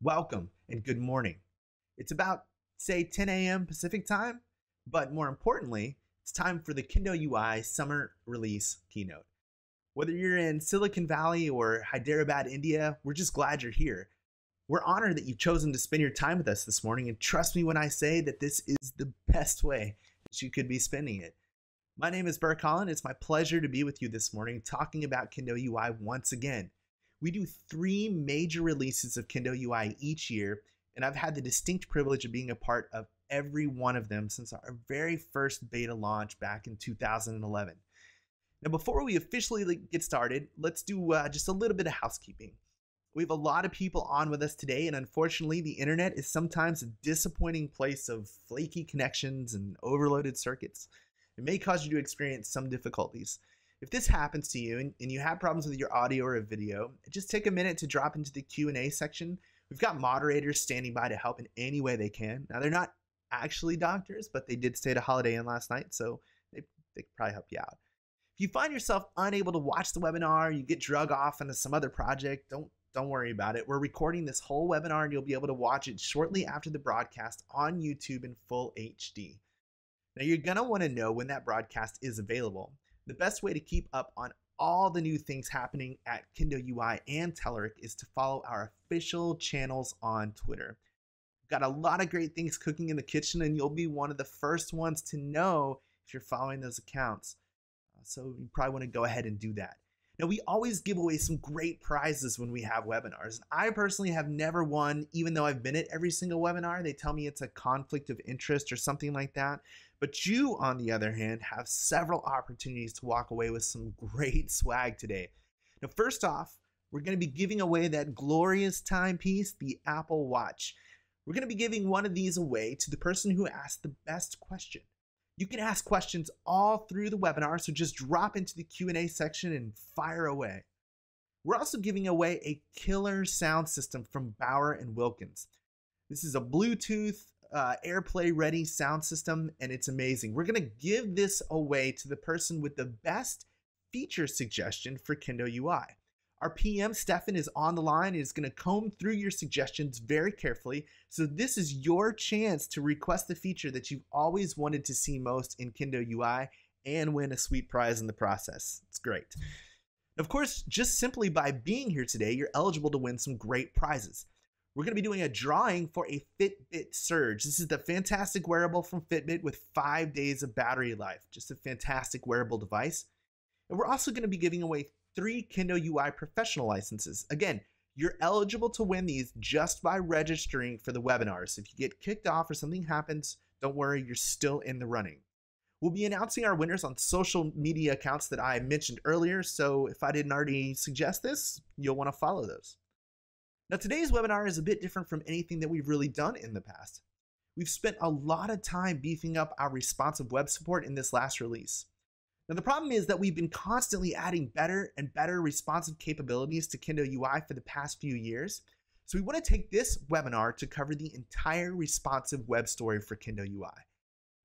welcome, and good morning. It's about, say, 10 a.m. Pacific time, but more importantly, it's time for the Kendo UI summer release keynote. Whether you're in Silicon Valley or Hyderabad, India, we're just glad you're here. We're honored that you've chosen to spend your time with us this morning, and trust me when I say that this is the best way that you could be spending it. My name is Burke Holland. It's my pleasure to be with you this morning talking about Kendo UI once again. We do three major releases of Kendo UI each year, and I've had the distinct privilege of being a part of every one of them since our very first beta launch back in 2011. Now, before we officially get started, let's do uh, just a little bit of housekeeping. We have a lot of people on with us today, and unfortunately, the internet is sometimes a disappointing place of flaky connections and overloaded circuits. It may cause you to experience some difficulties. If this happens to you and, and you have problems with your audio or video, just take a minute to drop into the Q&A section. We've got moderators standing by to help in any way they can. Now, they're not actually doctors, but they did stay at a Holiday Inn last night, so they, they could probably help you out. If you find yourself unable to watch the webinar, you get drug off into some other project, don't don't worry about it. We're recording this whole webinar and you'll be able to watch it shortly after the broadcast on YouTube in full HD. Now you're going to want to know when that broadcast is available. The best way to keep up on all the new things happening at Kendo UI and Telerik is to follow our official channels on Twitter. We've got a lot of great things cooking in the kitchen, and you'll be one of the first ones to know if you're following those accounts. Uh, so you probably want to go ahead and do that. Now, we always give away some great prizes when we have webinars. I personally have never won, even though I've been at every single webinar. They tell me it's a conflict of interest or something like that. But you, on the other hand, have several opportunities to walk away with some great swag today. Now, first off, we're going to be giving away that glorious timepiece, the Apple Watch. We're going to be giving one of these away to the person who asked the best question. You can ask questions all through the webinar, so just drop into the Q&A section and fire away. We're also giving away a killer sound system from Bowers and Wilkins. This is a Bluetooth uh, AirPlay ready sound system, and it's amazing. We're going to give this away to the person with the best feature suggestion for Kendo UI. Our PM, Stefan, is on the line and is going to comb through your suggestions very carefully. So, this is your chance to request the feature that you've always wanted to see most in Kendo UI and win a sweet prize in the process. It's great. Of course, just simply by being here today, you're eligible to win some great prizes we're going to be doing a drawing for a Fitbit Surge. This is the fantastic wearable from Fitbit with five days of battery life. Just a fantastic wearable device. And we're also going to be giving away three Kendo UI professional licenses. Again, you're eligible to win these just by registering for the webinars. If you get kicked off or something happens, don't worry, you're still in the running. We'll be announcing our winners on social media accounts that I mentioned earlier, so if I didn't already suggest this, you'll want to follow those. Now, today's webinar is a bit different from anything that we've really done in the past. We've spent a lot of time beefing up our responsive web support in this last release. Now, the problem is that we've been constantly adding better and better responsive capabilities to Kendo UI for the past few years. So we want to take this webinar to cover the entire responsive web story for Kendo UI.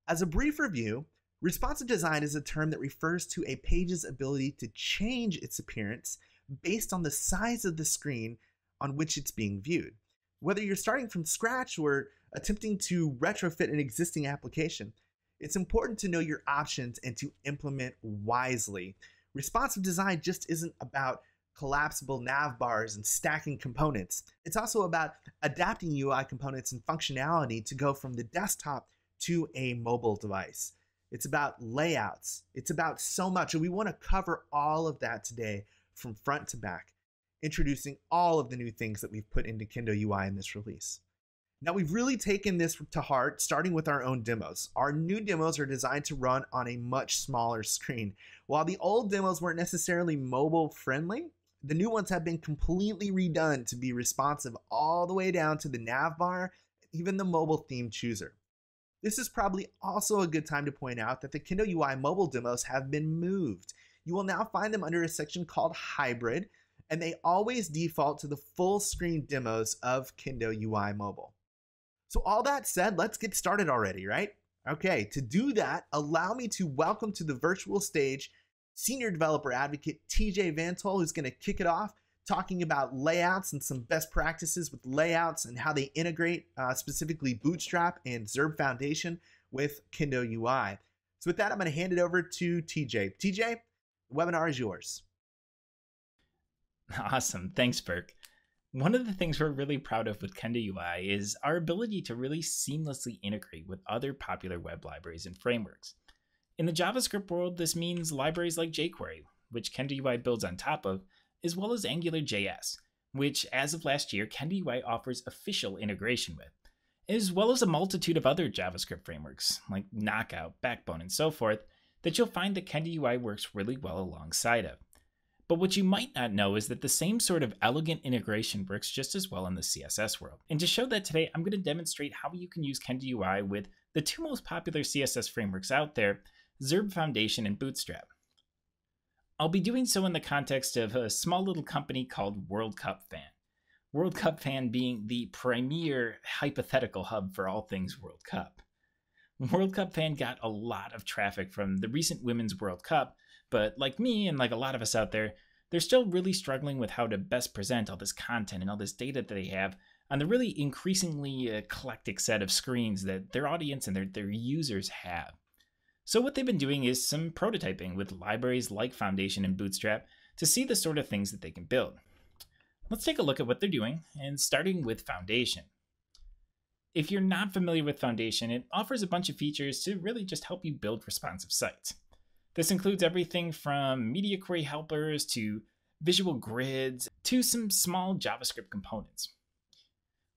As a brief review, responsive design is a term that refers to a page's ability to change its appearance based on the size of the screen on which it's being viewed. Whether you're starting from scratch or attempting to retrofit an existing application, it's important to know your options and to implement wisely. Responsive design just isn't about collapsible nav bars and stacking components. It's also about adapting UI components and functionality to go from the desktop to a mobile device. It's about layouts. It's about so much. And we want to cover all of that today from front to back introducing all of the new things that we've put into Kendo UI in this release. Now we've really taken this to heart, starting with our own demos. Our new demos are designed to run on a much smaller screen. While the old demos weren't necessarily mobile friendly, the new ones have been completely redone to be responsive all the way down to the nav bar, even the mobile theme chooser. This is probably also a good time to point out that the Kendo UI mobile demos have been moved. You will now find them under a section called Hybrid, and they always default to the full screen demos of Kendo UI Mobile. So, all that said, let's get started already, right? Okay, to do that, allow me to welcome to the virtual stage Senior Developer Advocate TJ VanToll, who's going to kick it off. talking about layouts and some best practices with layouts and how they integrate uh, specifically Bootstrap and Zurb Foundation with Kendo UI. So with that, I'm going to hand it over to TJ. TJ, the webinar is yours. Awesome. Thanks, Burke. One of the things we're really proud of with Kendo UI is our ability to really seamlessly integrate with other popular web libraries and frameworks. In the JavaScript world, this means libraries like jQuery, which Kendo UI builds on top of, as well as AngularJS, which as of last year, Kendo UI offers official integration with, as well as a multitude of other JavaScript frameworks like Knockout, Backbone, and so forth that you'll find that Kendo UI works really well alongside of. But what you might not know is that the same sort of elegant integration works just as well in the CSS world. And to show that today, I'm going to demonstrate how you can use Kendo UI with the two most popular CSS frameworks out there, Zurb Foundation and Bootstrap. I'll be doing so in the context of a small little company called World Cup Fan. World Cup Fan being the premier hypothetical hub for all things World Cup. World Cup Fan got a lot of traffic from the recent Women's World Cup, but like me and like a lot of us out there, they're still really struggling with how to best present all this content and all this data that they have on the really increasingly eclectic set of screens that their audience and their, their users have. So what they've been doing is some prototyping with libraries like Foundation and Bootstrap to see the sort of things that they can build. Let's take a look at what they're doing, and starting with Foundation. If you're not familiar with Foundation, it offers a bunch of features to really just help you build responsive sites. This includes everything from media query helpers to visual grids to some small JavaScript components.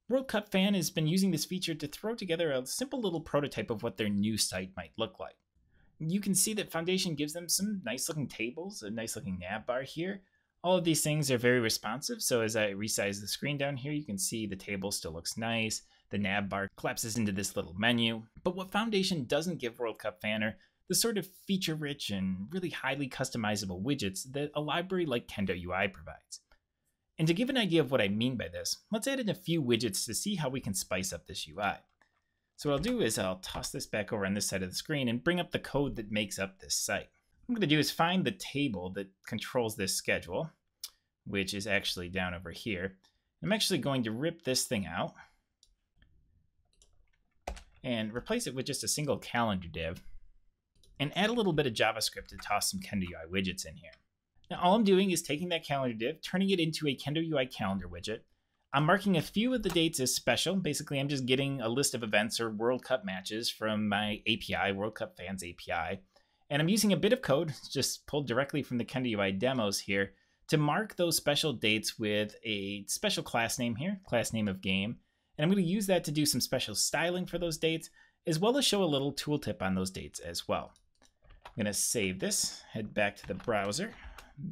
World Cup Fan has been using this feature to throw together a simple little prototype of what their new site might look like. You can see that Foundation gives them some nice looking tables, a nice looking nav bar here. All of these things are very responsive, so as I resize the screen down here, you can see the table still looks nice. The nav bar collapses into this little menu. But what Foundation doesn't give World Cup Fanner the sort of feature rich and really highly customizable widgets that a library like Kendo UI provides. And to give an idea of what I mean by this, let's add in a few widgets to see how we can spice up this UI. So what I'll do is I'll toss this back over on this side of the screen and bring up the code that makes up this site. What I'm going to do is find the table that controls this schedule, which is actually down over here. I'm actually going to rip this thing out and replace it with just a single calendar div and add a little bit of JavaScript to toss some Kendo UI widgets in here. Now all I'm doing is taking that calendar div, turning it into a Kendo UI calendar widget. I'm marking a few of the dates as special. Basically, I'm just getting a list of events or World Cup matches from my API, World Cup Fans API. And I'm using a bit of code, just pulled directly from the Kendo UI demos here, to mark those special dates with a special class name here, class name of game. And I'm going to use that to do some special styling for those dates, as well as show a little tooltip on those dates as well. I'm to save this, head back to the browser,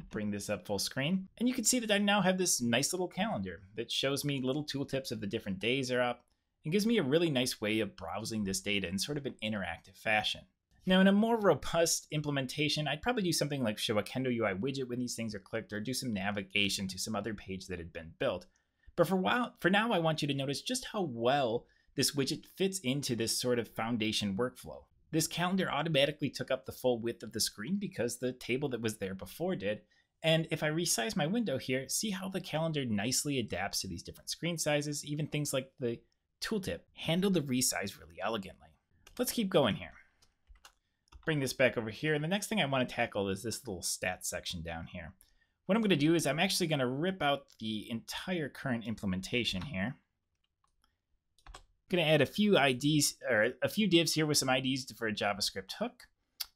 bring this up full screen, and you can see that I now have this nice little calendar that shows me little tooltips of the different days are up and gives me a really nice way of browsing this data in sort of an interactive fashion. Now, in a more robust implementation, I'd probably do something like show a Kendo UI widget when these things are clicked or do some navigation to some other page that had been built. But for, while, for now, I want you to notice just how well this widget fits into this sort of foundation workflow. This calendar automatically took up the full width of the screen because the table that was there before did. And if I resize my window here, see how the calendar nicely adapts to these different screen sizes, even things like the tooltip handle the resize really elegantly. Let's keep going here. Bring this back over here. And the next thing I want to tackle is this little stats section down here. What I'm going to do is I'm actually going to rip out the entire current implementation here I'm going to add a few IDs or a few divs here with some IDs for a JavaScript hook.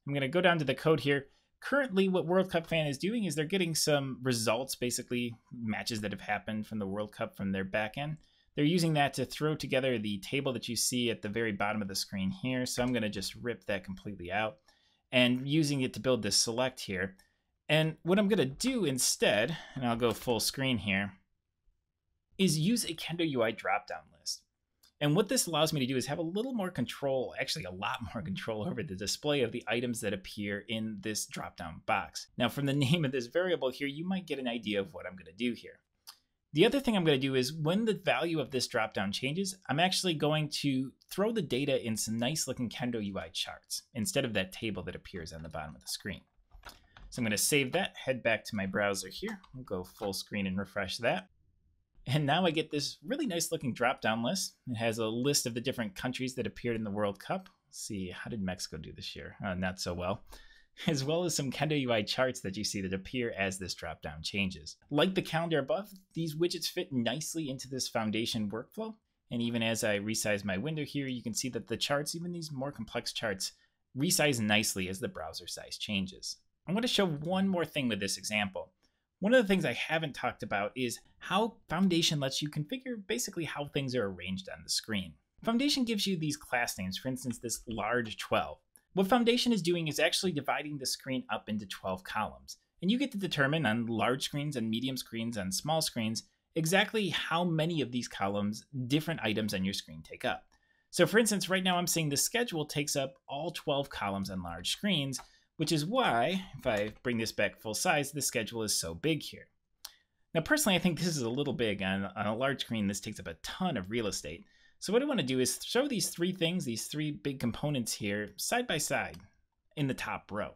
I'm going to go down to the code here. Currently, what World Cup fan is doing is they're getting some results, basically matches that have happened from the World Cup from their backend. They're using that to throw together the table that you see at the very bottom of the screen here. So I'm going to just rip that completely out and using it to build this select here. And what I'm going to do instead, and I'll go full screen here, is use a Kendo UI dropdown list. And what this allows me to do is have a little more control, actually a lot more control over the display of the items that appear in this drop-down box. Now from the name of this variable here, you might get an idea of what I'm gonna do here. The other thing I'm going to do is when the value of this dropdown changes, I'm actually going to throw the data in some nice looking Kendo UI charts instead of that table that appears on the bottom of the screen. So I'm going to save that, head back to my browser here. We'll go full screen and refresh that. And now I get this really nice looking drop down list. It has a list of the different countries that appeared in the World Cup. Let's see, how did Mexico do this year? Uh, not so well. As well as some Kendo UI charts that you see that appear as this drop down changes. Like the calendar above, these widgets fit nicely into this foundation workflow. And even as I resize my window here, you can see that the charts, even these more complex charts, resize nicely as the browser size changes. I'm going to show one more thing with this example. One of the things I haven't talked about is how Foundation lets you configure basically how things are arranged on the screen. Foundation gives you these class names, for instance, this large 12. What Foundation is doing is actually dividing the screen up into 12 columns. And you get to determine on large screens and medium screens and small screens exactly how many of these columns different items on your screen take up. So for instance, right now I'm seeing the schedule takes up all 12 columns on large screens, which is why, if I bring this back full size, the schedule is so big here. Now, personally, I think this is a little big. On, on a large screen, this takes up a ton of real estate. So what I want to do is show these three things, these three big components here, side by side in the top row.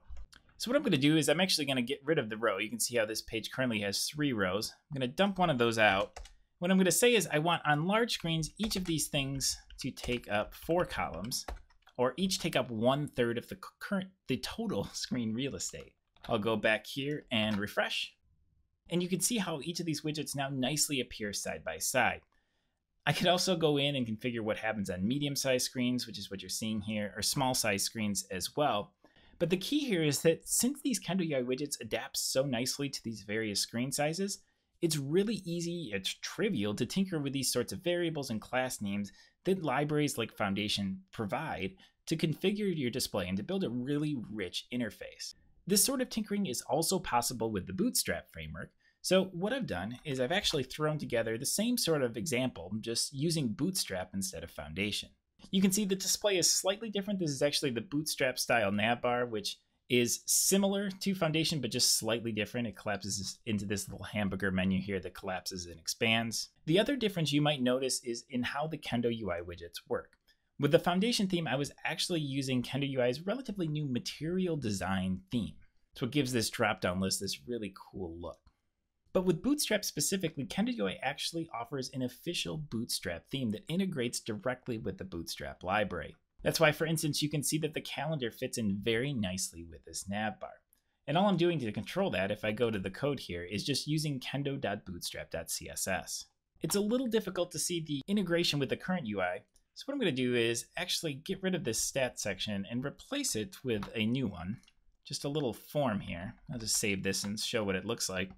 So what I'm going to do is I'm actually going to get rid of the row. You can see how this page currently has three rows. I'm going to dump one of those out. What I'm going to say is I want on large screens each of these things to take up four columns or each take up one third of the current the total screen real estate. I'll go back here and refresh. And you can see how each of these widgets now nicely appear side by side. I could also go in and configure what happens on medium sized screens, which is what you're seeing here, or small size screens as well. But the key here is that since these Kendo UI widgets adapt so nicely to these various screen sizes, it's really easy, it's trivial to tinker with these sorts of variables and class names that libraries like Foundation provide to configure your display and to build a really rich interface. This sort of tinkering is also possible with the Bootstrap framework. So what I've done is I've actually thrown together the same sort of example, just using Bootstrap instead of Foundation. You can see the display is slightly different. This is actually the Bootstrap style navbar, which is similar to Foundation, but just slightly different. It collapses into this little hamburger menu here that collapses and expands. The other difference you might notice is in how the Kendo UI widgets work. With the Foundation theme, I was actually using Kendo UI's relatively new material design theme. So it gives this drop-down list this really cool look. But with Bootstrap specifically, Kendo UI actually offers an official Bootstrap theme that integrates directly with the Bootstrap library. That's why, for instance, you can see that the calendar fits in very nicely with this navbar. And all I'm doing to control that, if I go to the code here, is just using kendo.bootstrap.css. It's a little difficult to see the integration with the current UI, so what I'm going to do is actually get rid of this stat section and replace it with a new one. Just a little form here. I'll just save this and show what it looks like.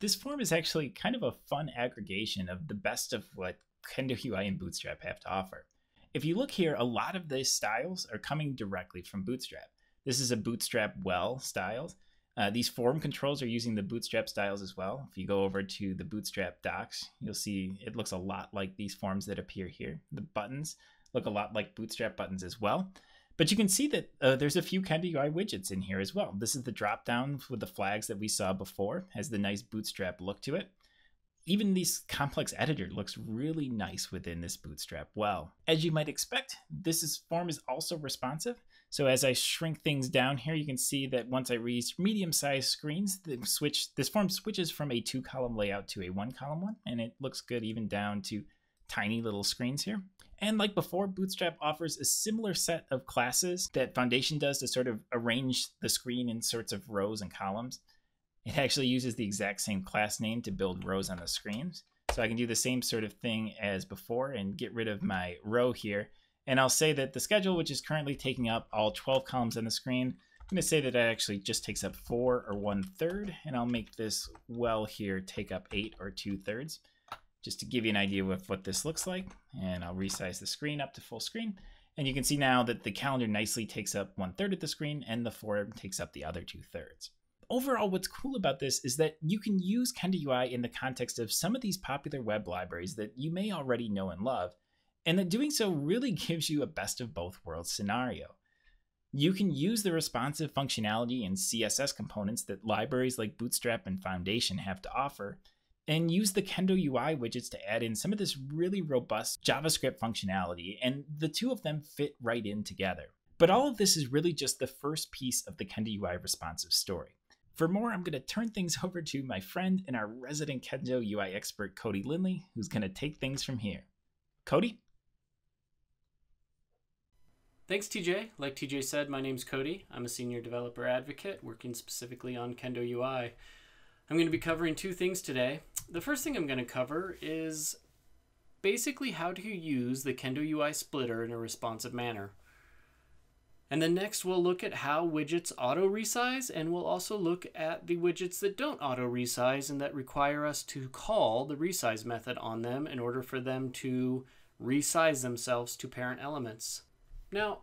This form is actually kind of a fun aggregation of the best of what Kendo UI and Bootstrap have to offer. If you look here, a lot of these styles are coming directly from Bootstrap. This is a Bootstrap well styles. Uh, these form controls are using the Bootstrap styles as well. If you go over to the Bootstrap docs, you'll see it looks a lot like these forms that appear here. The buttons look a lot like Bootstrap buttons as well. But you can see that uh, there's a few Kendo UI widgets in here as well. This is the drop down with the flags that we saw before, has the nice Bootstrap look to it even this complex editor looks really nice within this bootstrap well. As you might expect, this is, form is also responsive. So as I shrink things down here, you can see that once I reach medium-sized screens, the switch this form switches from a two-column layout to a one-column one, and it looks good even down to tiny little screens here. And like before, Bootstrap offers a similar set of classes that Foundation does to sort of arrange the screen in sorts of rows and columns. It actually uses the exact same class name to build rows on the screens. So I can do the same sort of thing as before and get rid of my row here. And I'll say that the schedule, which is currently taking up all 12 columns on the screen, I'm going to say that it actually just takes up four or one third. And I'll make this well here take up eight or two thirds, just to give you an idea of what this looks like. And I'll resize the screen up to full screen. And you can see now that the calendar nicely takes up one third of the screen and the form takes up the other two thirds overall, what's cool about this is that you can use Kendo UI in the context of some of these popular web libraries that you may already know and love, and that doing so really gives you a best of both worlds scenario. You can use the responsive functionality and CSS components that libraries like Bootstrap and Foundation have to offer, and use the Kendo UI widgets to add in some of this really robust JavaScript functionality, and the two of them fit right in together. But all of this is really just the first piece of the Kendo UI responsive story. For more, I'm going to turn things over to my friend and our resident Kendo UI expert, Cody Lindley, who's going to take things from here. Cody? Thanks, TJ. Like TJ said, my name's Cody. I'm a senior developer advocate working specifically on Kendo UI. I'm going to be covering two things today. The first thing I'm going to cover is basically how to use the Kendo UI splitter in a responsive manner. And then next we'll look at how widgets auto resize and we'll also look at the widgets that don't auto resize and that require us to call the resize method on them in order for them to resize themselves to parent elements. Now,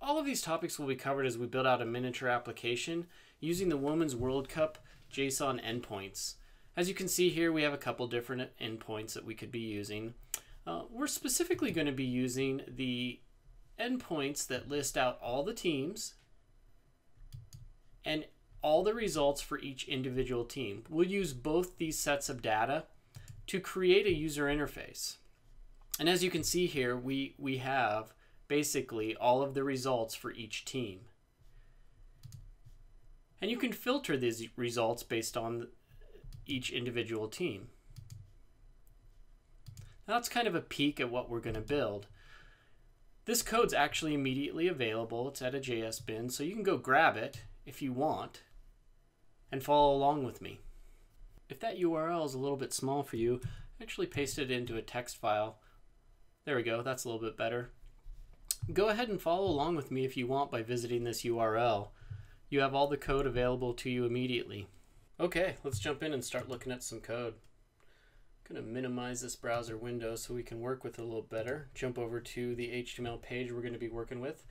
all of these topics will be covered as we build out a miniature application using the Women's World Cup JSON endpoints. As you can see here, we have a couple different endpoints that we could be using. Uh, we're specifically going to be using the endpoints that list out all the teams and all the results for each individual team. We'll use both these sets of data to create a user interface. And as you can see here, we, we have basically all of the results for each team. And you can filter these results based on each individual team. Now that's kind of a peek at what we're going to build. This code's actually immediately available. It's at a JS bin, so you can go grab it if you want and follow along with me. If that URL is a little bit small for you, actually paste it into a text file. There we go, that's a little bit better. Go ahead and follow along with me if you want by visiting this URL. You have all the code available to you immediately. Okay, let's jump in and start looking at some code. Going to minimize this browser window so we can work with it a little better. Jump over to the HTML page we're going to be working with.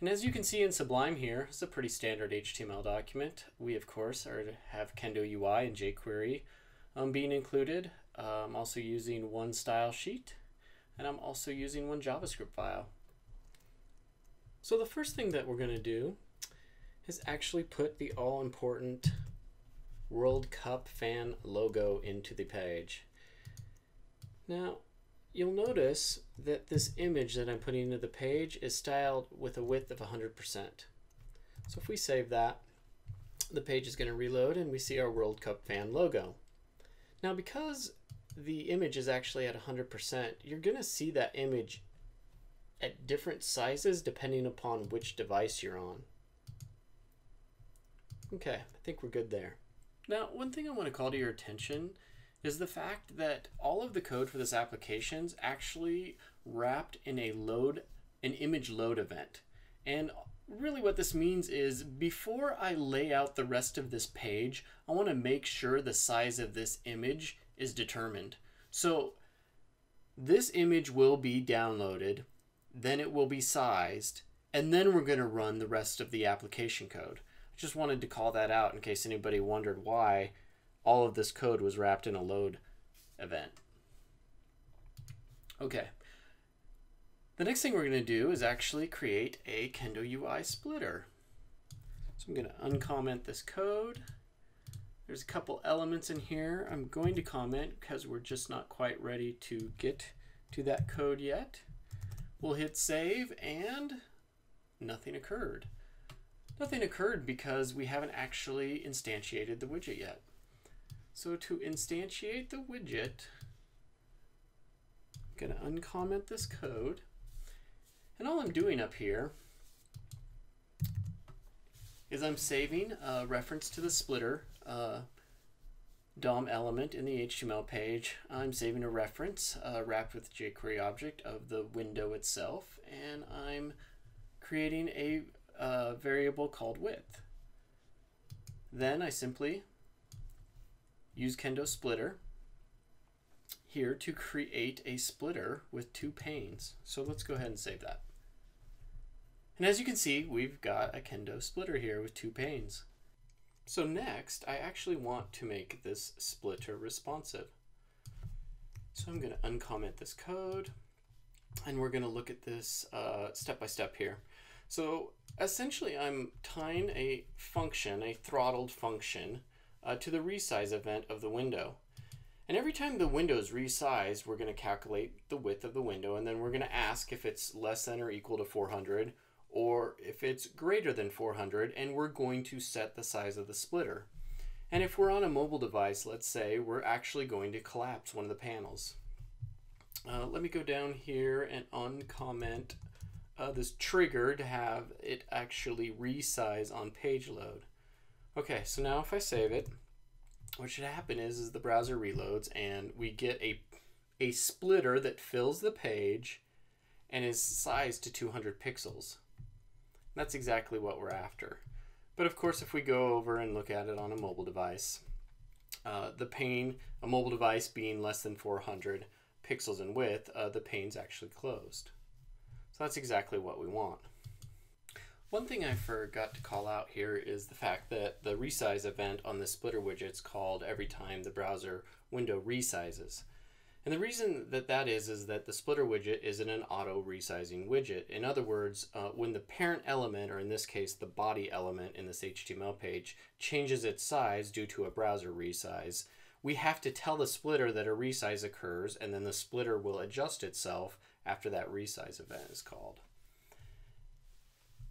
And as you can see in Sublime here, it's a pretty standard HTML document. We, of course, are have Kendo UI and jQuery um, being included. Uh, I'm also using one style sheet, and I'm also using one JavaScript file. So the first thing that we're going to do is actually put the all-important World Cup fan logo into the page. Now, you'll notice that this image that I'm putting into the page is styled with a width of 100%. So if we save that, the page is going to reload and we see our World Cup fan logo. Now because the image is actually at 100%, you're going to see that image at different sizes depending upon which device you're on. Okay, I think we're good there. Now, one thing I want to call to your attention is the fact that all of the code for this application is actually wrapped in a load, an image load event. And really what this means is before I lay out the rest of this page, I want to make sure the size of this image is determined. So this image will be downloaded, then it will be sized, and then we're going to run the rest of the application code. I just wanted to call that out in case anybody wondered why all of this code was wrapped in a load event. Okay. The next thing we're going to do is actually create a Kendo UI splitter. So I'm going to uncomment this code. There's a couple elements in here I'm going to comment because we're just not quite ready to get to that code yet. We'll hit save and nothing occurred. Nothing occurred because we haven't actually instantiated the widget yet. So to instantiate the widget, I'm to uncomment this code. And all I'm doing up here is I'm saving a reference to the splitter uh, DOM element in the HTML page. I'm saving a reference uh, wrapped with jQuery object of the window itself, and I'm creating a uh, variable called width. Then I simply use Kendo Splitter here to create a splitter with two panes. So let's go ahead and save that. And as you can see, we've got a Kendo splitter here with two panes. So next, I actually want to make this splitter responsive. So I'm going to uncomment this code, and we're going to look at this uh, step by step here. So essentially, I'm tying a function, a throttled function, uh, to the resize event of the window. And every time the window is resized, we're going to calculate the width of the window, and then we're going to ask if it's less than or equal to 400, or if it's greater than 400, and we're going to set the size of the splitter. And if we're on a mobile device, let's say we're actually going to collapse one of the panels. Uh, let me go down here and uncomment uh, this trigger to have it actually resize on page load. Okay, so now if I save it, what should happen is, is the browser reloads and we get a, a splitter that fills the page and is sized to 200 pixels. That's exactly what we're after. But of course, if we go over and look at it on a mobile device, uh, the pane, a mobile device being less than 400 pixels in width, uh, the pane's actually closed. So that's exactly what we want. One thing I forgot to call out here is the fact that the resize event on the splitter widget is called every time the browser window resizes. And the reason that that is, is that the splitter widget isn't an auto resizing widget. In other words, uh, when the parent element, or in this case, the body element in this HTML page, changes its size due to a browser resize, we have to tell the splitter that a resize occurs, and then the splitter will adjust itself after that resize event is called.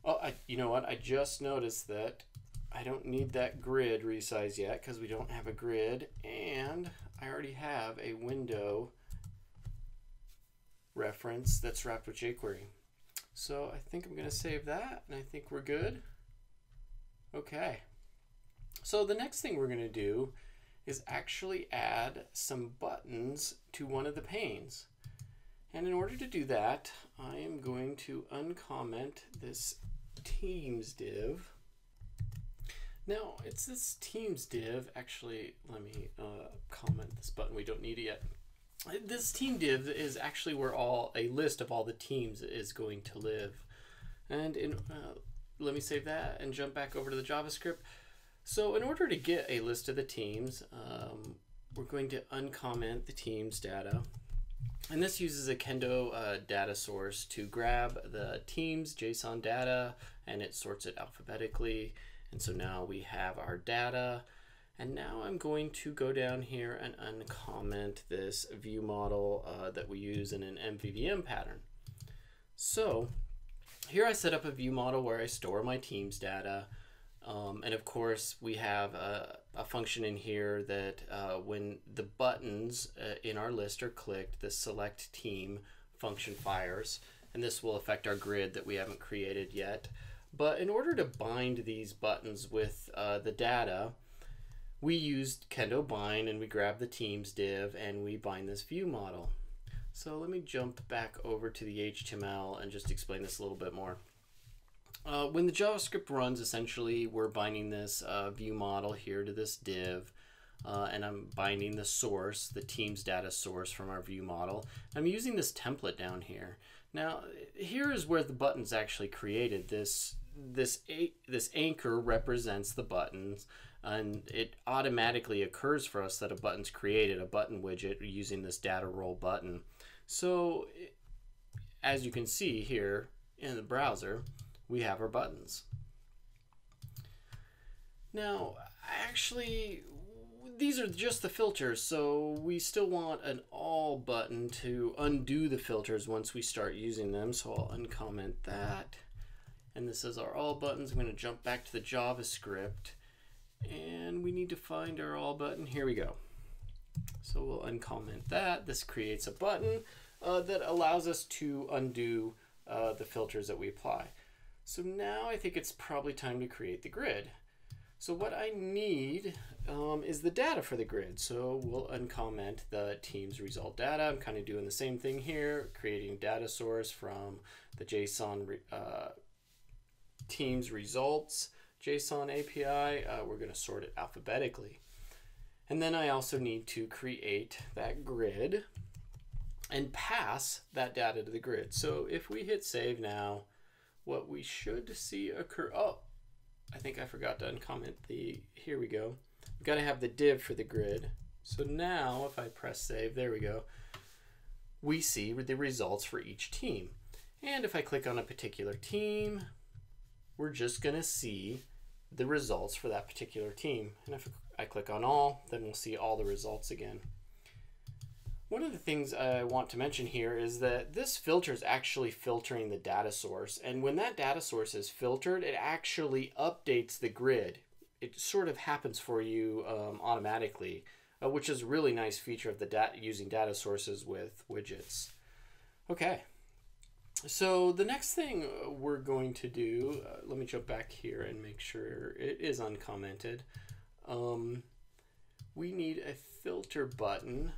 Oh, I, you know what? I just noticed that I don't need that grid resize yet because we don't have a grid and I already have a window reference that's wrapped with jQuery. So I think I'm going to save that and I think we're good. Okay. So the next thing we're going to do is actually add some buttons to one of the panes. And in order to do that, I am going to uncomment this Teams div. Now, it's this Teams div. Actually, let me uh, comment this button. We don't need it yet. This team div is actually where all a list of all the teams is going to live. And in, uh, let me save that and jump back over to the JavaScript. So in order to get a list of the teams, um, we're going to uncomment the teams data. And this uses a Kendo uh, data source to grab the team's JSON data and it sorts it alphabetically. And so now we have our data. And now I'm going to go down here and uncomment this view model uh, that we use in an MVVM pattern. So here I set up a view model where I store my team's data. Um, and of course, we have a, a function in here that uh, when the buttons uh, in our list are clicked, the select team function fires, and this will affect our grid that we haven't created yet. But in order to bind these buttons with uh, the data, we used Kendo bind and we grab the teams div and we bind this view model. So let me jump back over to the HTML and just explain this a little bit more. Uh, when the JavaScript runs, essentially, we're binding this uh, view model here to this div. Uh, and I'm binding the source, the team's data source from our view model. I'm using this template down here. Now, here is where the button's actually created. This this this anchor represents the buttons, and it automatically occurs for us that a button's created, a button widget using this data role button. So, as you can see here in the browser, we have our buttons. Now, actually, these are just the filters, so we still want an all button to undo the filters once we start using them. So I'll uncomment that. And this is our all buttons. I'm going to jump back to the JavaScript. And we need to find our all button. Here we go. So we'll uncomment that. This creates a button uh, that allows us to undo uh, the filters that we apply. So now I think it's probably time to create the grid. So what I need um, is the data for the grid. So we'll uncomment the team's result data. I'm kind of doing the same thing here, creating data source from the JSON uh, team's results JSON API. Uh, we're going to sort it alphabetically. And then I also need to create that grid and pass that data to the grid. So if we hit save now, what we should see occur. Oh, I think I forgot to uncomment the. Here we go. We've got to have the div for the grid. So now, if I press save, there we go. We see the results for each team. And if I click on a particular team, we're just going to see the results for that particular team. And if I click on all, then we'll see all the results again. One of the things I want to mention here is that this filter is actually filtering the data source. And when that data source is filtered, it actually updates the grid. It sort of happens for you um, automatically, uh, which is a really nice feature of the data using data sources with widgets. Okay. So the next thing we're going to do, uh, let me jump back here and make sure it is uncommented. Um, we need a filter button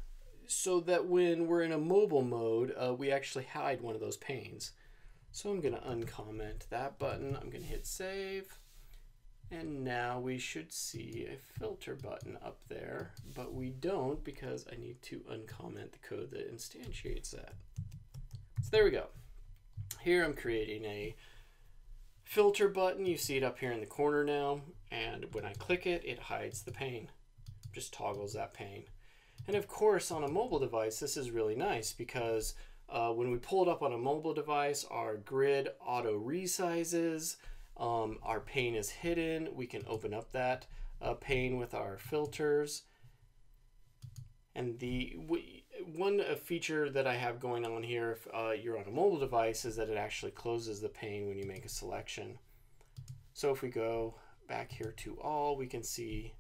so that when we're in a mobile mode, uh, we actually hide one of those panes. So I'm going to uncomment that button. I'm going to hit save. And now we should see a filter button up there, but we don't because I need to uncomment the code that instantiates that. So there we go. Here I'm creating a filter button. You see it up here in the corner now. And when I click it, it hides the pane. Just toggles that pane. And of course, on a mobile device, this is really nice because uh, when we pull it up on a mobile device, our grid auto resizes, um, our pane is hidden. We can open up that uh, pane with our filters. And the one feature that I have going on here, if uh, you're on a mobile device, is that it actually closes the pane when you make a selection. So if we go back here to all, we can see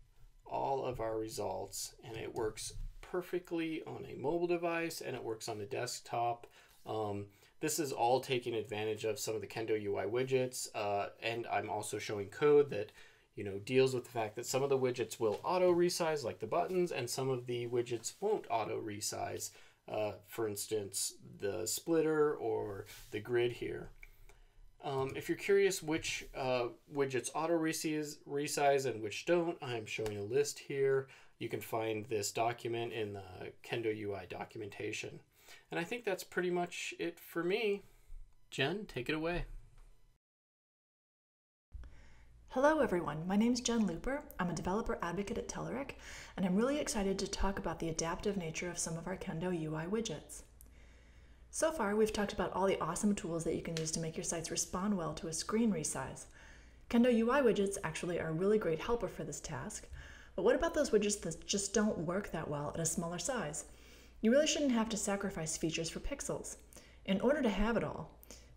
all of our results and it works perfectly on a mobile device and it works on the desktop. Um, this is all taking advantage of some of the Kendo UI widgets, uh, and I'm also showing code that you know deals with the fact that some of the widgets will auto resize, like the buttons, and some of the widgets won't auto resize. Uh, for instance, the splitter or the grid here. Um, if you're curious which uh, widgets auto resize, resize and which don't, I'm showing a list here. You can find this document in the Kendo UI documentation. And I think that's pretty much it for me. Jen, take it away. Hello everyone, my name is Jen Looper. I'm a developer advocate at Telerik, and I'm really excited to talk about the adaptive nature of some of our Kendo UI widgets. So far, we've talked about all the awesome tools that you can use to make your sites respond well to a screen resize. Kendo UI widgets actually are a really great helper for this task, but what about those widgets that just don't work that well at a smaller size? You really shouldn't have to sacrifice features for pixels. In order to have it all,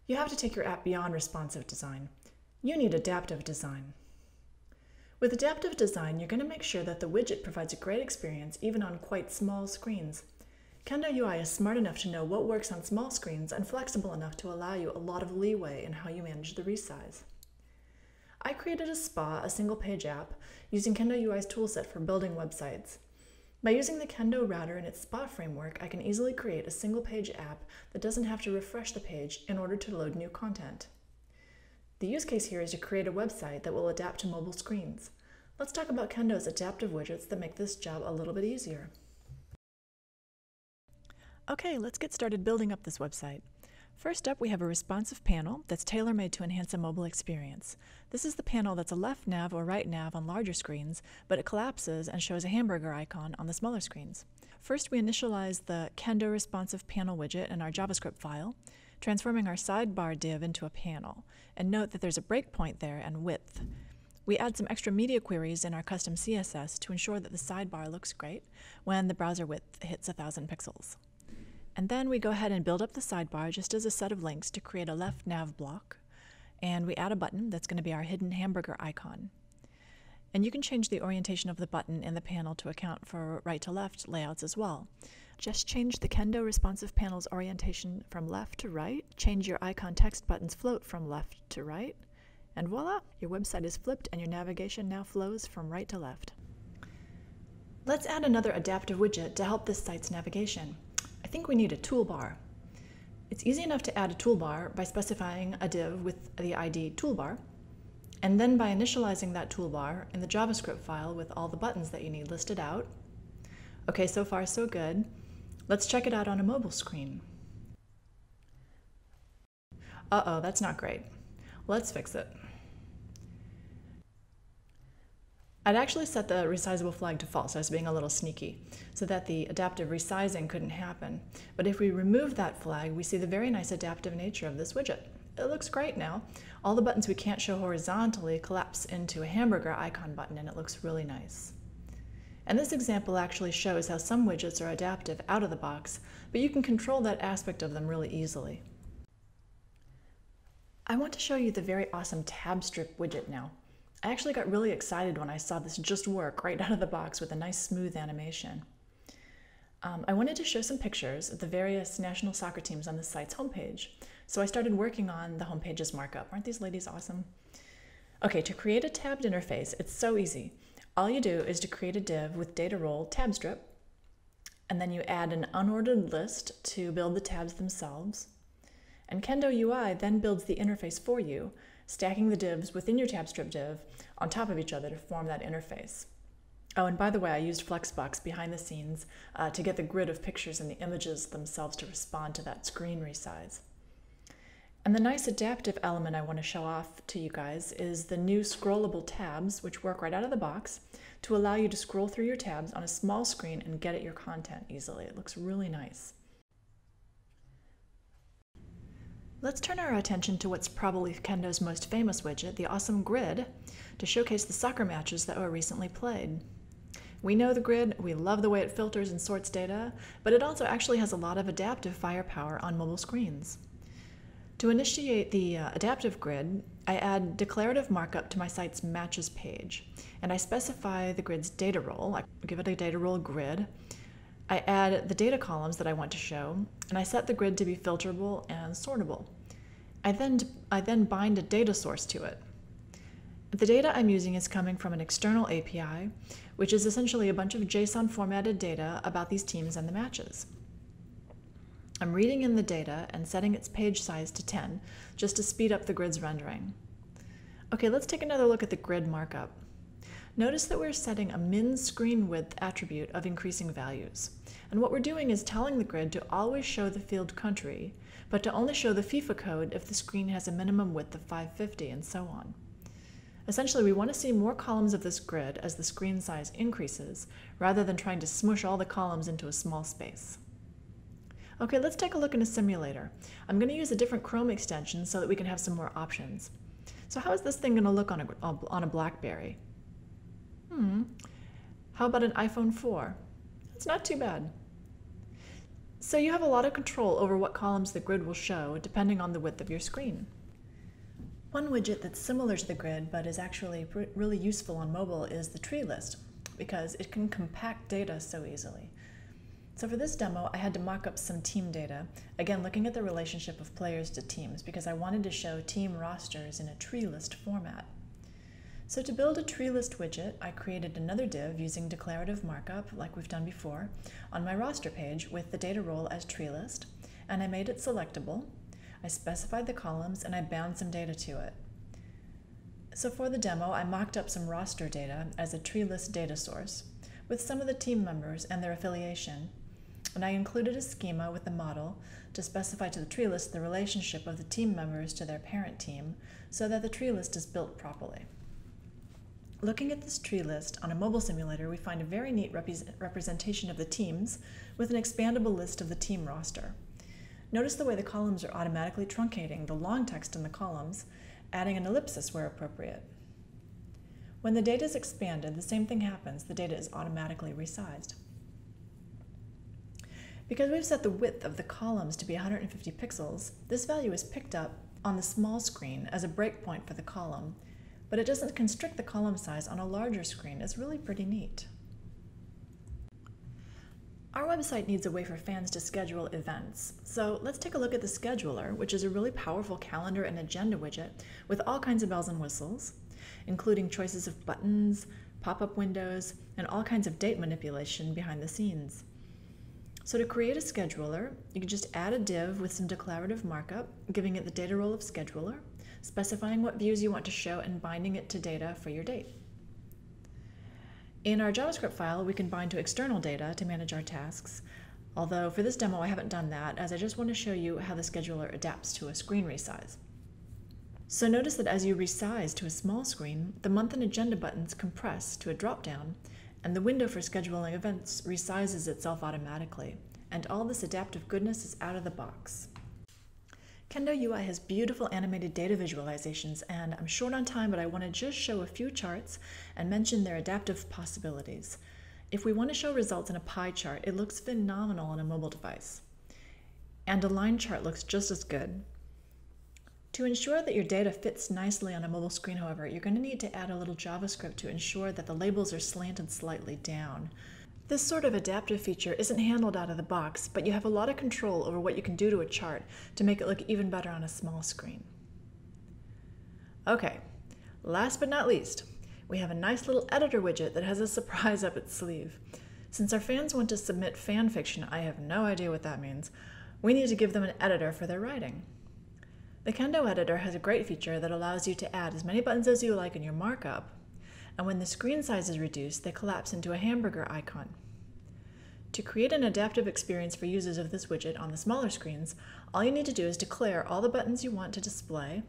you have to take your app beyond responsive design. You need adaptive design. With adaptive design, you're going to make sure that the widget provides a great experience even on quite small screens. Kendo UI is smart enough to know what works on small screens and flexible enough to allow you a lot of leeway in how you manage the resize. I created a SPA, a single page app, using Kendo UI's toolset for building websites. By using the Kendo router and its SPA framework, I can easily create a single page app that doesn't have to refresh the page in order to load new content. The use case here is to create a website that will adapt to mobile screens. Let's talk about Kendo's adaptive widgets that make this job a little bit easier. Okay, let's get started building up this website. First up, we have a responsive panel that's tailor-made to enhance a mobile experience. This is the panel that's a left nav or right nav on larger screens, but it collapses and shows a hamburger icon on the smaller screens. First, we initialize the Kendo responsive panel widget in our JavaScript file, transforming our sidebar div into a panel. And note that there's a breakpoint there and width. We add some extra media queries in our custom CSS to ensure that the sidebar looks great when the browser width hits 1000 pixels. And then we go ahead and build up the sidebar just as a set of links to create a left nav block. And we add a button that's going to be our hidden hamburger icon. And you can change the orientation of the button in the panel to account for right to left layouts as well. Just change the Kendo responsive panel's orientation from left to right, change your icon text button's float from left to right, and voila, your website is flipped and your navigation now flows from right to left. Let's add another adaptive widget to help this site's navigation. I think we need a toolbar. It's easy enough to add a toolbar by specifying a div with the ID toolbar, and then by initializing that toolbar in the JavaScript file with all the buttons that you need listed out. Okay, so far so good. Let's check it out on a mobile screen. Uh-oh, that's not great. Let's fix it. I'd actually set the resizable flag to false. I was being a little sneaky so that the adaptive resizing couldn't happen. But if we remove that flag, we see the very nice adaptive nature of this widget. It looks great now. All the buttons we can't show horizontally collapse into a hamburger icon button and it looks really nice. And this example actually shows how some widgets are adaptive out of the box, but you can control that aspect of them really easily. I want to show you the very awesome tab strip widget now. I actually got really excited when I saw this just work right out of the box with a nice smooth animation. Um, I wanted to show some pictures of the various national soccer teams on the site's homepage, so I started working on the homepage's markup. Aren't these ladies awesome? Okay, to create a tabbed interface, it's so easy. All you do is to create a div with data role tab strip, and then you add an unordered list to build the tabs themselves. And Kendo UI then builds the interface for you, stacking the divs within your tab strip div on top of each other to form that interface. Oh, and by the way, I used Flexbox behind the scenes uh, to get the grid of pictures and the images themselves to respond to that screen resize. And the nice adaptive element I want to show off to you guys is the new scrollable tabs, which work right out of the box to allow you to scroll through your tabs on a small screen and get at your content easily. It looks really nice. Let's turn our attention to what's probably Kendo's most famous widget, the awesome grid, to showcase the soccer matches that were recently played. We know the grid, we love the way it filters and sorts data, but it also actually has a lot of adaptive firepower on mobile screens. To initiate the uh, adaptive grid, I add declarative markup to my site's matches page, and I specify the grid's data role. I give it a data role grid. I add the data columns that I want to show, and I set the grid to be filterable and sortable. I then, I then bind a data source to it. The data I'm using is coming from an external API, which is essentially a bunch of JSON formatted data about these teams and the matches. I'm reading in the data and setting its page size to 10 just to speed up the grid's rendering. Okay, let's take another look at the grid markup. Notice that we're setting a min screen width attribute of increasing values. And what we're doing is telling the grid to always show the field country, but to only show the FIFA code if the screen has a minimum width of 550 and so on. Essentially, we want to see more columns of this grid as the screen size increases, rather than trying to smush all the columns into a small space. Okay, let's take a look in a simulator. I'm going to use a different Chrome extension so that we can have some more options. So how is this thing going to look on a, on a BlackBerry? Hmm, how about an iPhone 4? It's not too bad. So you have a lot of control over what columns the grid will show depending on the width of your screen. One widget that's similar to the grid but is actually really useful on mobile is the tree list because it can compact data so easily. So for this demo, I had to mock up some team data, again looking at the relationship of players to teams because I wanted to show team rosters in a tree list format. So to build a tree list widget, I created another div using declarative markup like we've done before on my roster page with the data role as tree list, and I made it selectable I specified the columns and I bound some data to it. So for the demo, I mocked up some roster data as a tree list data source with some of the team members and their affiliation, and I included a schema with the model to specify to the tree list the relationship of the team members to their parent team so that the tree list is built properly. Looking at this tree list on a mobile simulator, we find a very neat rep representation of the teams with an expandable list of the team roster. Notice the way the columns are automatically truncating the long text in the columns, adding an ellipsis where appropriate. When the data is expanded, the same thing happens. The data is automatically resized. Because we've set the width of the columns to be 150 pixels, this value is picked up on the small screen as a breakpoint for the column, but it doesn't constrict the column size on a larger screen. It's really pretty neat. Our website needs a way for fans to schedule events. So let's take a look at the scheduler, which is a really powerful calendar and agenda widget with all kinds of bells and whistles, including choices of buttons, pop-up windows, and all kinds of date manipulation behind the scenes. So to create a scheduler, you can just add a div with some declarative markup, giving it the data role of scheduler, specifying what views you want to show and binding it to data for your date. In our JavaScript file, we can bind to external data to manage our tasks, although for this demo I haven't done that as I just want to show you how the scheduler adapts to a screen resize. So notice that as you resize to a small screen, the month and agenda buttons compress to a drop-down, and the window for scheduling events resizes itself automatically, and all this adaptive goodness is out of the box. Kendo UI has beautiful animated data visualizations, and I'm short on time, but I want to just show a few charts and mention their adaptive possibilities. If we want to show results in a pie chart, it looks phenomenal on a mobile device. And a line chart looks just as good. To ensure that your data fits nicely on a mobile screen, however, you're going to need to add a little JavaScript to ensure that the labels are slanted slightly down. This sort of adaptive feature isn't handled out of the box, but you have a lot of control over what you can do to a chart to make it look even better on a small screen. Okay, last but not least, we have a nice little editor widget that has a surprise up its sleeve. Since our fans want to submit fan fiction, I have no idea what that means, we need to give them an editor for their writing. The Kendo editor has a great feature that allows you to add as many buttons as you like in your markup, and when the screen size is reduced, they collapse into a hamburger icon. To create an adaptive experience for users of this widget on the smaller screens, all you need to do is declare all the buttons you want to display,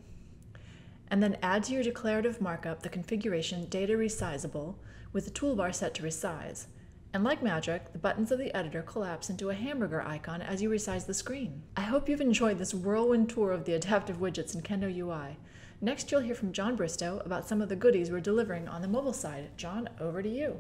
and then add to your declarative markup the configuration data resizable with the toolbar set to resize. And like magic, the buttons of the editor collapse into a hamburger icon as you resize the screen. I hope you've enjoyed this whirlwind tour of the adaptive widgets in Kendo UI. Next, you'll hear from John Bristowe about some of the goodies we're delivering on the mobile side. John, over to you.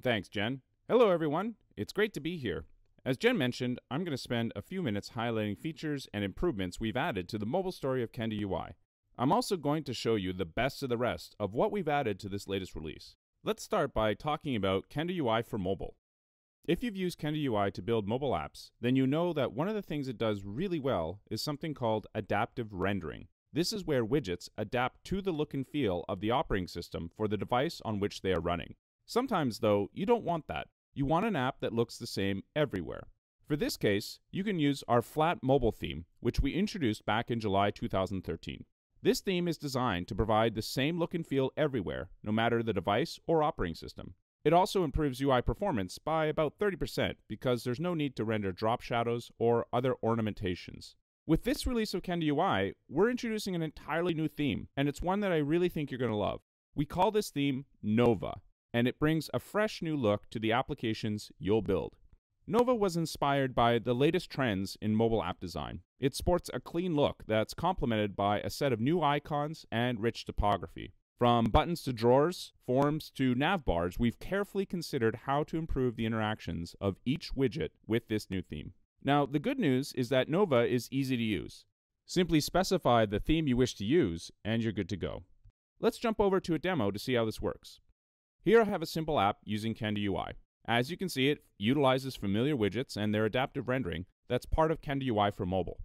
Thanks, Jen. Hello, everyone. It's great to be here. As Jen mentioned, I'm going to spend a few minutes highlighting features and improvements we've added to the mobile story of Kendo UI. I'm also going to show you the best of the rest of what we've added to this latest release. Let's start by talking about Kendo UI for mobile. If you've used Kendo UI to build mobile apps, then you know that one of the things it does really well is something called adaptive rendering. This is where widgets adapt to the look and feel of the operating system for the device on which they are running. Sometimes, though, you don't want that. You want an app that looks the same everywhere. For this case, you can use our flat mobile theme, which we introduced back in July 2013. This theme is designed to provide the same look and feel everywhere, no matter the device or operating system. It also improves UI performance by about 30% because there's no need to render drop shadows or other ornamentations. With this release of Kendo UI, we're introducing an entirely new theme, and it's one that I really think you're going to love. We call this theme Nova, and it brings a fresh new look to the applications you'll build. Nova was inspired by the latest trends in mobile app design. It sports a clean look that's complemented by a set of new icons and rich typography. From buttons to drawers, forms to nav bars, we've carefully considered how to improve the interactions of each widget with this new theme. Now, the good news is that Nova is easy to use. Simply specify the theme you wish to use, and you're good to go. Let's jump over to a demo to see how this works. Here I have a simple app using Kendo UI. As you can see, it utilizes familiar widgets and their adaptive rendering that's part of Kendo UI for mobile.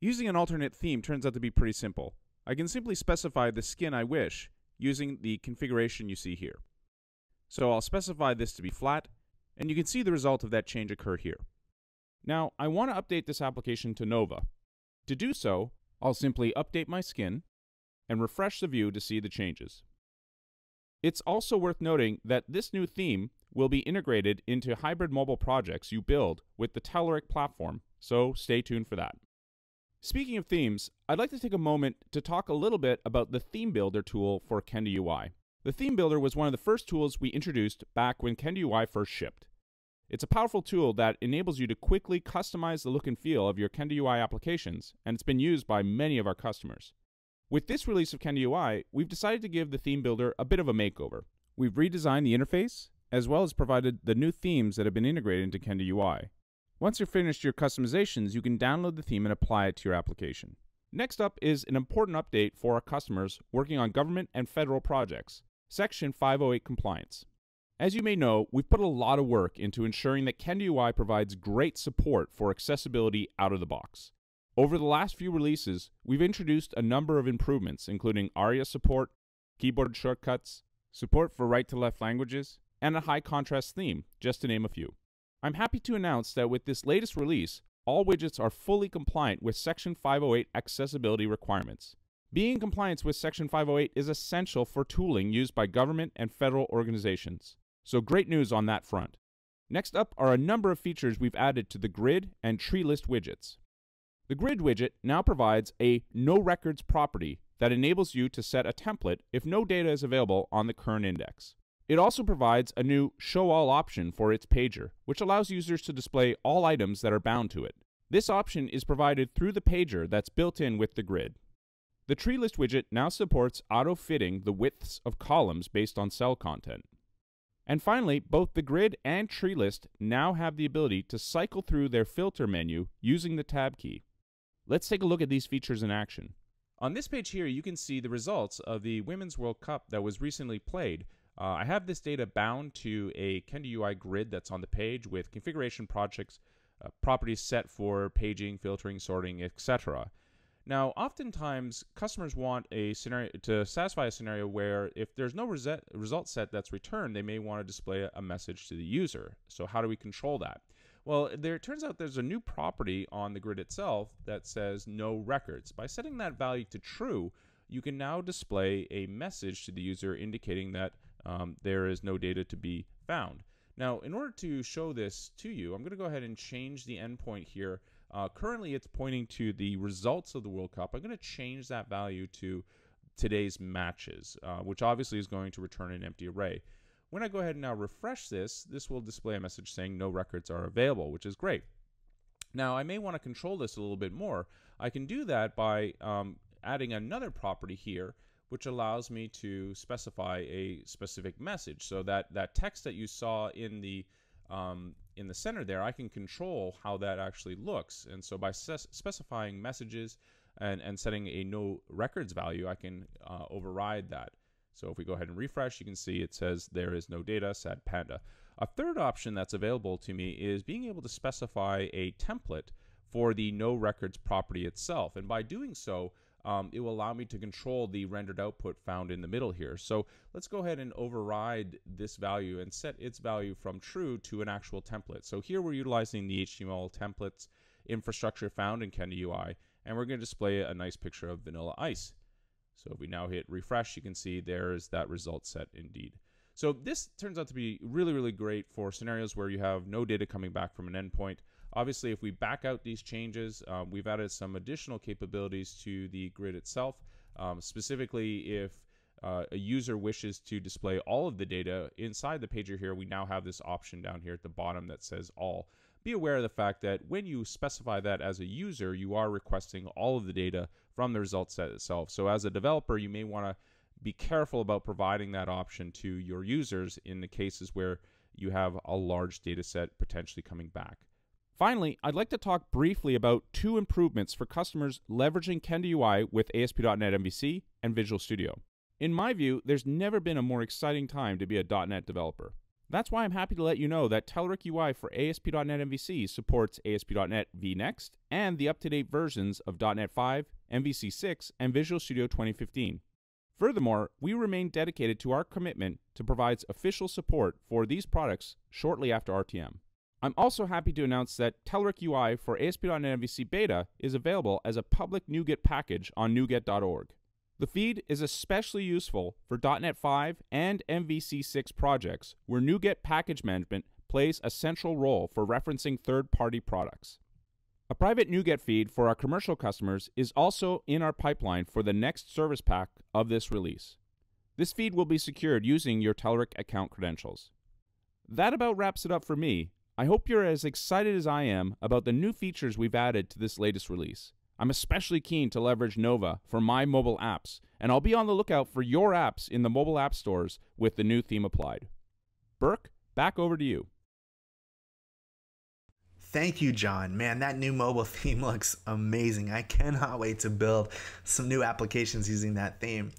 Using an alternate theme turns out to be pretty simple. I can simply specify the skin I wish using the configuration you see here. So I'll specify this to be flat, and you can see the result of that change occur here. Now, I want to update this application to Nova. To do so, I'll simply update my skin and refresh the view to see the changes. It's also worth noting that this new theme will be integrated into hybrid mobile projects you build with the Telerik platform, so stay tuned for that. Speaking of themes, I'd like to take a moment to talk a little bit about the Theme Builder tool for Kendo UI. The Theme Builder was one of the first tools we introduced back when Kendo UI first shipped. It's a powerful tool that enables you to quickly customize the look and feel of your Kendo UI applications, and it's been used by many of our customers. With this release of Kendo UI, we've decided to give the theme builder a bit of a makeover. We've redesigned the interface, as well as provided the new themes that have been integrated into Kendo UI. Once you've finished your customizations, you can download the theme and apply it to your application. Next up is an important update for our customers working on government and federal projects Section 508 compliance. As you may know, we've put a lot of work into ensuring that Kendo UI provides great support for accessibility out of the box. Over the last few releases, we've introduced a number of improvements, including ARIA support, keyboard shortcuts, support for right to left languages, and a high contrast theme, just to name a few. I'm happy to announce that with this latest release, all widgets are fully compliant with Section 508 accessibility requirements. Being in compliance with Section 508 is essential for tooling used by government and federal organizations. So great news on that front. Next up are a number of features we've added to the grid and tree list widgets. The grid widget now provides a no records property that enables you to set a template if no data is available on the current index. It also provides a new show all option for its pager, which allows users to display all items that are bound to it. This option is provided through the pager that's built in with the grid. The tree list widget now supports auto fitting the widths of columns based on cell content. And finally, both the grid and tree list now have the ability to cycle through their filter menu using the tab key. Let's take a look at these features in action. On this page here, you can see the results of the Women's World Cup that was recently played. Uh, I have this data bound to a Kendo UI grid that's on the page with configuration projects, uh, properties set for paging, filtering, sorting, etc. Now, oftentimes customers want a scenario to satisfy a scenario where if there's no result, result set that's returned, they may want to display a message to the user. So how do we control that? Well, there it turns out there's a new property on the grid itself that says no records. By setting that value to true, you can now display a message to the user indicating that um, there is no data to be found. Now, in order to show this to you, I'm going to go ahead and change the endpoint here uh, currently, it's pointing to the results of the World Cup. I'm going to change that value to today's matches, uh, which obviously is going to return an empty array. When I go ahead and now refresh this, this will display a message saying no records are available, which is great. Now, I may want to control this a little bit more. I can do that by um, adding another property here, which allows me to specify a specific message. So that, that text that you saw in the um, in the center there, I can control how that actually looks. And so by specifying messages and, and setting a no records value, I can uh, override that. So if we go ahead and refresh, you can see it says there is no data, sad panda. A third option that's available to me is being able to specify a template for the no records property itself. And by doing so, um, it will allow me to control the rendered output found in the middle here. So let's go ahead and override this value and set its value from true to an actual template. So here we're utilizing the HTML templates infrastructure found in Kendo UI, and we're going to display a nice picture of vanilla ice. So if we now hit refresh, you can see there's that result set indeed. So this turns out to be really, really great for scenarios where you have no data coming back from an endpoint. Obviously, if we back out these changes, um, we've added some additional capabilities to the grid itself. Um, specifically, if uh, a user wishes to display all of the data inside the pager here, we now have this option down here at the bottom that says all. Be aware of the fact that when you specify that as a user, you are requesting all of the data from the result set itself. So as a developer, you may want to be careful about providing that option to your users in the cases where you have a large data set potentially coming back. Finally, I'd like to talk briefly about two improvements for customers leveraging Kendo UI with ASP.NET MVC and Visual Studio. In my view, there's never been a more exciting time to be a .NET developer. That's why I'm happy to let you know that Telerik UI for ASP.NET MVC supports ASP.NET vNext and the up-to-date versions of .NET 5, MVC 6, and Visual Studio 2015. Furthermore, we remain dedicated to our commitment to provide official support for these products shortly after RTM. I'm also happy to announce that Telerik UI for ASP.NET MVC Beta is available as a public NuGet package on NuGet.org. The feed is especially useful for .NET 5 and MVC 6 projects where NuGet package management plays a central role for referencing third-party products. A private NuGet feed for our commercial customers is also in our pipeline for the next service pack of this release. This feed will be secured using your Telerik account credentials. That about wraps it up for me, I hope you're as excited as I am about the new features we've added to this latest release. I'm especially keen to leverage Nova for my mobile apps, and I'll be on the lookout for your apps in the mobile app stores with the new theme applied. Burke, back over to you. Thank you, John. Man, that new mobile theme looks amazing. I cannot wait to build some new applications using that theme.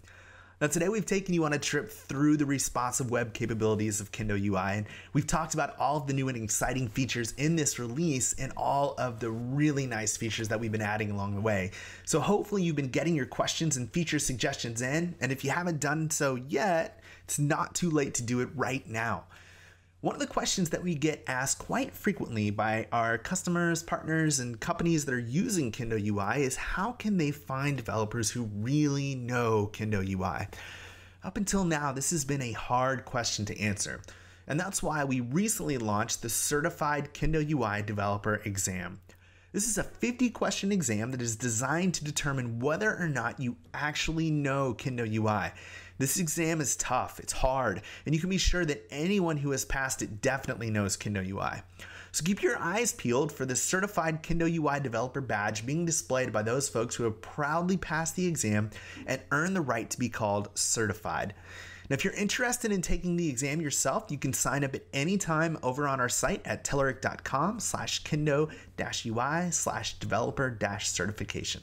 Now, today we've taken you on a trip through the responsive web capabilities of Kendo UI, and we've talked about all of the new and exciting features in this release and all of the really nice features that we've been adding along the way. So, hopefully, you've been getting your questions and feature suggestions in, and if you haven't done so yet, it's not too late to do it right now. One of the questions that we get asked quite frequently by our customers, partners, and companies that are using Kendo UI is how can they find developers who really know Kendo UI? Up until now, this has been a hard question to answer. And that's why we recently launched the Certified Kendo UI Developer Exam. This is a 50 question exam that is designed to determine whether or not you actually know Kendo UI. This exam is tough, it's hard, and you can be sure that anyone who has passed it definitely knows Kendo UI. So keep your eyes peeled for the certified Kendo UI developer badge being displayed by those folks who have proudly passed the exam and earned the right to be called certified. Now, if you're interested in taking the exam yourself, you can sign up at any time over on our site at Telerik.com slash kendo-ui slash developer-certification.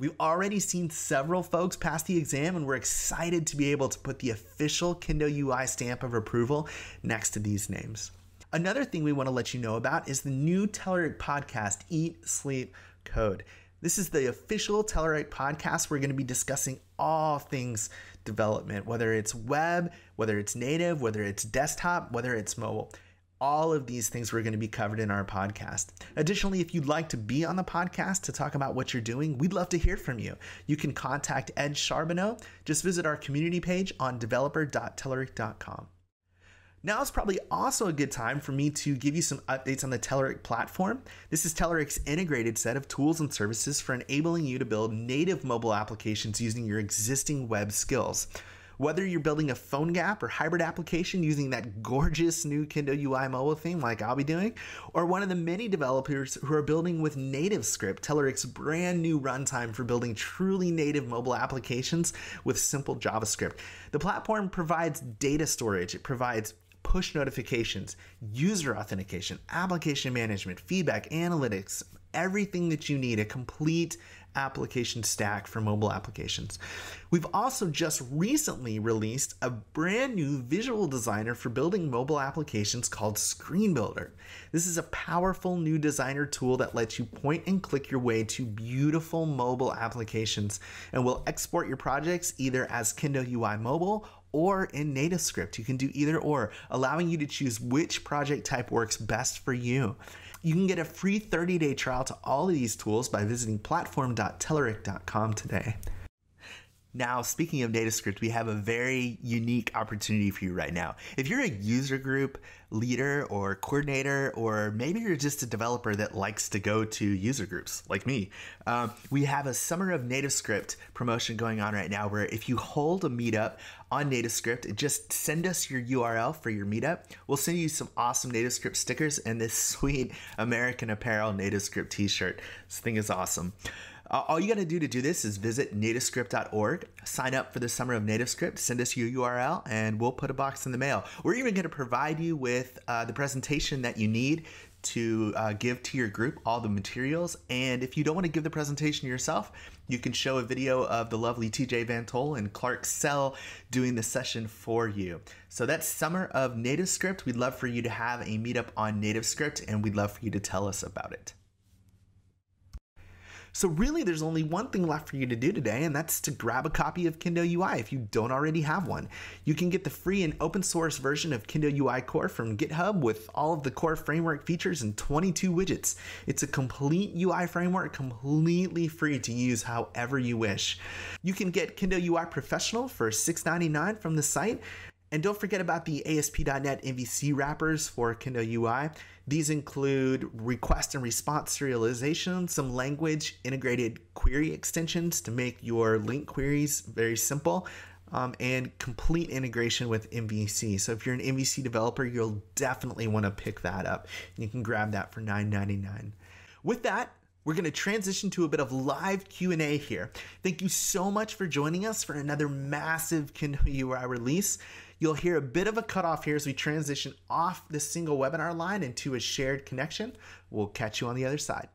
We've already seen several folks pass the exam, and we're excited to be able to put the official Kendo UI stamp of approval next to these names. Another thing we want to let you know about is the new Telerik podcast, Eat, Sleep, Code. This is the official Telerik podcast. We're going to be discussing all things development, whether it's web, whether it's native, whether it's desktop, whether it's mobile. All of these things we're going to be covered in our podcast. Additionally, if you'd like to be on the podcast to talk about what you're doing, we'd love to hear from you. You can contact Ed Charbonneau. Just visit our community page on developer.telerik.com. Now is probably also a good time for me to give you some updates on the Telerik platform. This is Telerik's integrated set of tools and services for enabling you to build native mobile applications using your existing web skills. Whether you're building a PhoneGap or hybrid application using that gorgeous new Kendo UI mobile theme like I'll be doing, or one of the many developers who are building with NativeScript, Telerik's brand new runtime for building truly native mobile applications with simple JavaScript. The platform provides data storage, it provides push notifications, user authentication, application management, feedback, analytics, everything that you need, a complete application stack for mobile applications. We've also just recently released a brand new visual designer for building mobile applications called Screen Builder. This is a powerful new designer tool that lets you point and click your way to beautiful mobile applications and will export your projects either as Kendo UI Mobile or in NativeScript. You can do either or, allowing you to choose which project type works best for you. You can get a free 30 day trial to all of these tools by visiting platform.telerik.com today. Now, speaking of NativeScript, we have a very unique opportunity for you right now. If you're a user group leader or coordinator, or maybe you're just a developer that likes to go to user groups like me, um, we have a Summer of NativeScript promotion going on right now where if you hold a meetup on NativeScript, just send us your URL for your meetup. We'll send you some awesome NativeScript stickers and this sweet American Apparel NativeScript t shirt. This thing is awesome. Uh, all you got to do to do this is visit nativescript.org, sign up for the summer of NativeScript, send us your URL, and we'll put a box in the mail. We're even going to provide you with uh, the presentation that you need to uh, give to your group all the materials. And if you don't want to give the presentation yourself, you can show a video of the lovely TJ VanToll and Clark Sell doing the session for you. So that's Summer of NativeScript. We'd love for you to have a meetup on NativeScript, and we'd love for you to tell us about it. So really, there's only one thing left for you to do today, and that's to grab a copy of Kendo UI if you don't already have one. You can get the free and open source version of Kendo UI Core from GitHub with all of the core framework features and 22 widgets. It's a complete UI framework, completely free to use however you wish. You can get Kendo UI Professional for $6.99 from the site. And don't forget about the ASP.NET MVC wrappers for Kendo UI. These include request and response serialization, some language integrated query extensions to make your LINQ queries very simple, um, and complete integration with MVC. So if you're an MVC developer, you'll definitely want to pick that up. You can grab that for $9.99. With that, we're going to transition to a bit of live Q&A here. Thank you so much for joining us for another massive Kendo UI release. You'll hear a bit of a cutoff here as we transition off this single webinar line into a shared connection. We'll catch you on the other side.